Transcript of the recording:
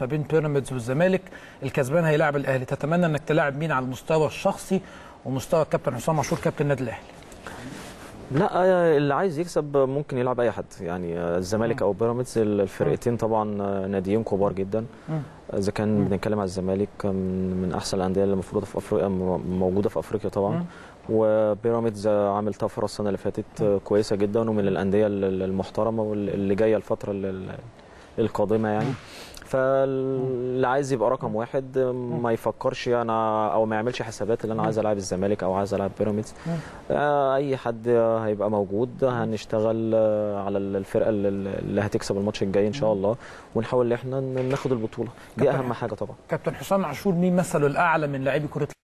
ما بين بيراميدز والزمالك. الكسبان هيلاعب الأهلي. تتمنى إنك تلاعب مين على المستوى الشخصي ومستوى الكابتن حسام عاشور كابتن النادي الأهلي؟ لا اللي عايز يكسب ممكن يلعب أي حد. يعني الزمالك أو بيراميدز الفرقتين طبعا ناديين كبار جدا. إذا كان بنتكلم على الزمالك من أحسن الأندية اللي المفروض في أفريقيا موجودة في أفريقيا طبعا. وبيراميدز عامل طفره السنة اللي فاتت كويسة جدا ومن الأندية ال- المحترمة واللي جاية الفترة ال- ال- القادمة يعني. فاللي عايز يبقى رقم واحد ما يفكرش أنا أو ما يعملش حسابات اللي أنا عايز ألعب الزمالك أو عايز ألعب بيراميدز. آه، أي حد هيبقى موجود. هنشتغل آه، على الفرقة اللي هتكسب الماتش الجاي إن شاء الله ونحاول إن إحنا ناخد البطولة. دي أهم حاجة طبعا. كابتن حسام عاشور مين مثله الأعلى من لاعبي كرة